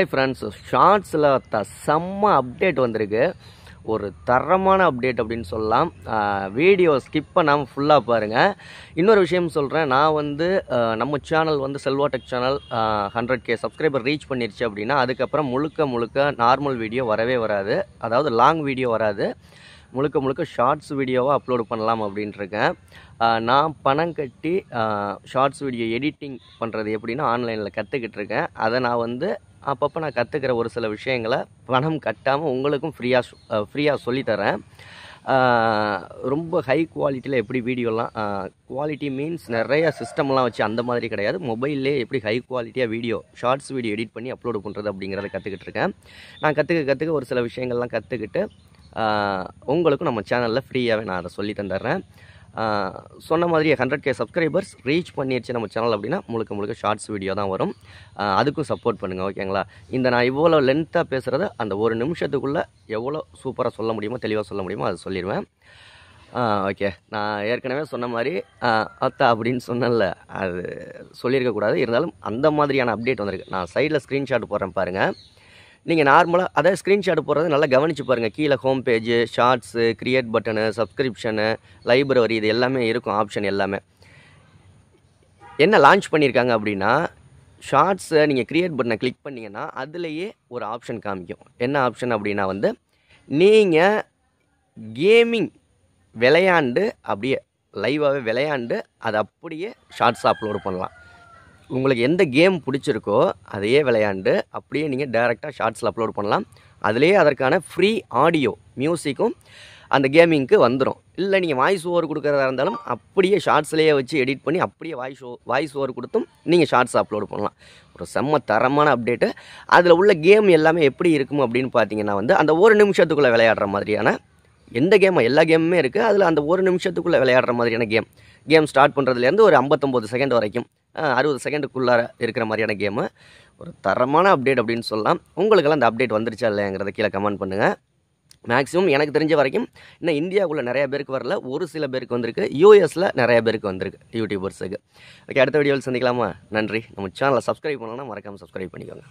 Hi friends ஷார்ட்ஸில் த செம்ம update வந்திருக்கு. ஒரு தரமான அப்டேட் அப்படின்னு சொல்லலாம். வீடியோ ஸ்கிப் பண்ணாமல் ஃபுல்லாக பாருங்கள் இன்னொரு விஷயம் சொல்கிறேன் நான் வந்து நம்ம சேனல் வந்து Selva tech channel hundred K subscriber reach பண்ணிருச்சு அப்படின்னா அதுக்கப்புறம் முழுக்க முழுக்க நார்மல் வீடியோ வரவே வராது. அதாவது லாங் வீடியோ வராது. முழுக்க முழுக்க ஷார்ட்ஸ் வீடியோவாக அப்லோட் பண்ணலாம் அப்படின்ட்டுருக்கேன் நான் பணம் கட்டி ஷார்ட்ஸ் வீடியோ எடிட்டிங் பண்ணுறது எப்படின்னா ஆன்லைனில் கற்றுக்கிட்டு இருக்கேன் அதை நான் வந்து அப்பப்போ நான் கற்றுக்கிற ஒரு சில விஷயங்களை பணம் கட்டாமல் உங்களுக்கும் ஃப்ரீயாக ஃப்ரீயாக சொல்லித்தரேன். ரொம்ப ஹை குவாலிட்டியில் எப்படி வீடியோலாம் குவாலிட்டி மீன்ஸ் நிறைய சிஸ்டம்லாம் வச்சு அந்த மாதிரி கிடையாது. மொபைல்லே எப்படி ஹை குவாலிட்டியாக வீடியோ ஷார்ட்ஸ் வீடியோ எடிட் பண்ணி அப்லோட் பண்ணுறது அப்படிங்கிறத கற்றுக்கிட்டு இருக்கேன் நான் கற்றுக்க கற்றுக்க ஒரு சில விஷயங்கள்லாம் கற்றுக்கிட்டு உங்களுக்கும் நம்ம சேனலில் ஃப்ரீயாகவே நான் அதை சொல்லி தந்துடுறேன். சொன்ன மாதிரி ஹண்ட்ரட் கே சப்ஸ்கிரைபர்ஸ் ரீச் பண்ணிடுச்சு நம்ம சேனல் அப்படின்னா முழுக்க முழுக்க ஷார்ட்ஸ் வீடியோ தான் வரும். அதுக்கும் சப்போர்ட் பண்ணுங்கள் ஓகேங்களா இந்த நான் இவ்வளோ லென்த்தாக பேசுகிறத அந்த ஒரு நிமிஷத்துக்குள்ளே எவ்வளோ சூப்பராக சொல்ல முடியுமோ தெளிவாக சொல்ல முடியுமோ அதை சொல்லிடுவேன். ஓகே நான் ஏற்கனவே சொன்ன மாதிரி அத்தா அப்படின்னு சொன்னேன்ல அது சொல்லியிருக்கக்கூடாது இருந்தாலும் அந்த மாதிரியான அப்டேட் வந்திருக்கு. நான் சைடில் ஸ்க்ரீன்ஷாட் போடுறேன் பாருங்கள் நீங்கள் நார்மலாக அதாவது ஸ்க்ரீன்ஷாட் போடுறது நல்லா கவனித்து பாருங்கள் கீழே home page shorts create button subscription library இது எல்லாமே இருக்கும் ஆப்ஷன் எல்லாமே. என்ன லான்ச் பண்ணியிருக்காங்க அப்படின்னா ஷார்ட்ஸை நீங்கள் க்ரியேட் பட்டனை கிளிக் பண்ணிங்கன்னா அதுலேயே ஒரு ஆப்ஷன் காமிக்கும். என்ன ஆப்ஷன் அப்படின்னா வந்து நீங்கள் கேமிங் விளையாண்டு அப்படியே லைவாகவே விளையாண்டு அதை அப்படியே ஷார்ட்ஸ் அப்லோடு பண்ணலாம். உங்களுக்கு எந்த கேம் பிடிச்சிருக்கோ அதையே விளையாண்டு அப்படியே நீங்கள் டேரெக்டாக ஷார்ட்ஸில் அப்லோட் பண்ணலாம். அதுலேயே அதற்கான ஃப்ரீ ஆடியோ மியூசிக்கும் அந்த கேமிங்க்கு வந்துடும் இல்லை நீங்கள் வாய்ஸ் ஓவர் கொடுக்குறதா இருந்தாலும் அப்படியே ஷார்ட்ஸ்லேயே வச்சு எடிட் பண்ணி அப்படியே வாய்ஸ் ஓ வாய்ஸ் ஓவர் கொடுத்தும் நீங்கள் ஷார்ட்ஸ் அப்லோட் பண்ணலாம். ஒரு செம்ம தரமான அப்டேட்டு அதில் உள்ள கேம் எல்லாமே எப்படி இருக்கும் அப்படின்னு பார்த்தீங்கன்னா வந்து அந்த ஒரு நிமிஷத்துக்குள்ளே விளையாடுற மாதிரியான எந்த கேமோ எல்லா கேமுமே இருக்குது அதில் அந்த ஒரு நிமிஷத்துக்குள்ளே விளையாடுற மாதிரியான கேம் கேம் ஸ்டார்ட் பண்ணுறதுலேருந்து ஒரு ஐம்பத்தொம்போது செகண்ட் வரைக்கும். அறுபது செகண்டுக்குள்ளார இருக்கிற மாதிரியான கேமு ஒரு தரமான அப்டேட் அப்படின்னு சொல்லலாம். உங்களுக்கெல்லாம் அந்த அப்டேட் வந்துருச்சா இல்லைங்கிறத கீழே கமெண்ட் பண்ணுங்கள் மேக்ஸிமம் எனக்கு தெரிஞ்ச வரைக்கும் இன்னும் இந்தியாவுக்குள்ளே நிறைய பேருக்கு வரல. ஒரு சில பேருக்கு வந்திருக்கு. யூஎஸில் நிறைய பேருக்கு வந்திருக்கு. யூடியூபர்ஸுக்கு ஓகே அடுத்த வீடியோவில் சந்திக்கலாமா? நன்றி. நம்ம சேனலை சப்ஸ்கிரைப் பண்ணலாம் மறக்காமல் சப்ஸ்கிரைப் பண்ணிக்கோங்க.